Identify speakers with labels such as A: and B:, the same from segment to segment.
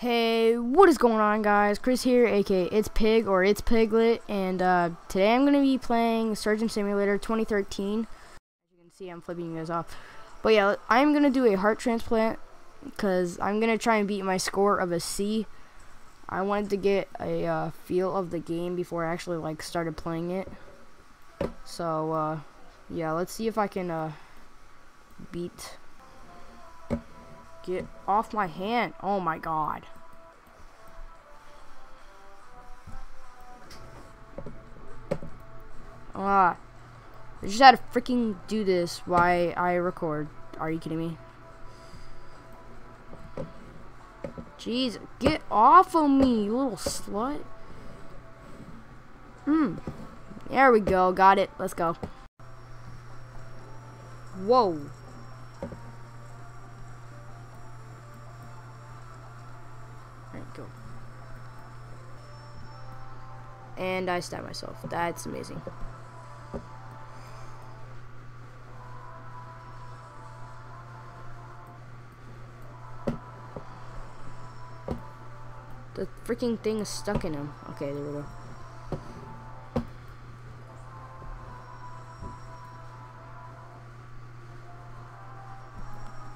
A: Hey, what is going on guys? Chris here, aka It's Pig or It's Piglet, and uh, today I'm going to be playing Surgeon Simulator 2013. As you can see, I'm flipping you guys off. But yeah, I'm going to do a heart transplant because I'm going to try and beat my score of a C. I wanted to get a uh, feel of the game before I actually like started playing it. So, uh, yeah, let's see if I can uh, beat Get off my hand. Oh my god. Ah. I just had to freaking do this while I record. Are you kidding me? Jeez, get off of me, you little slut. Hmm. There we go. Got it. Let's go. Whoa. Go. And I stab myself. That's amazing. The freaking thing is stuck in him. Okay, there we go.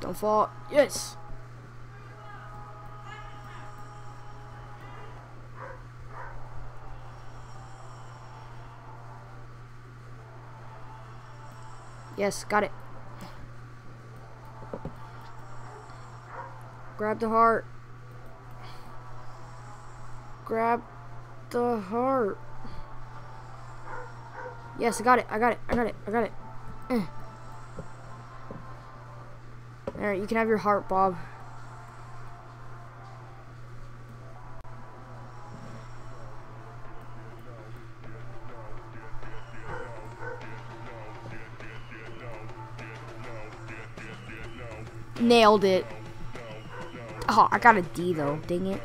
A: Don't fall. Yes! Yes, got it. Grab the heart. Grab the heart. Yes, I got it. I got it. I got it. I got it. Alright, you can have your heart, Bob. Nailed it. Oh, I got a D though. Dang it.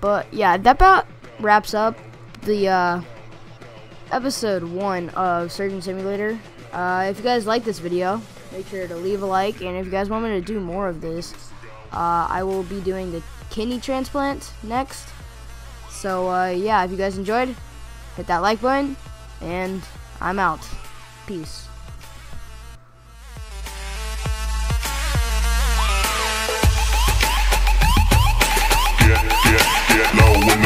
A: But yeah, that about wraps up the uh, episode one of Surgeon Simulator. Uh, if you guys like this video, make sure to leave a like. And if you guys want me to do more of this, uh, I will be doing the kidney transplant next. So uh, yeah, if you guys enjoyed, hit that like button. And I'm out. Peace.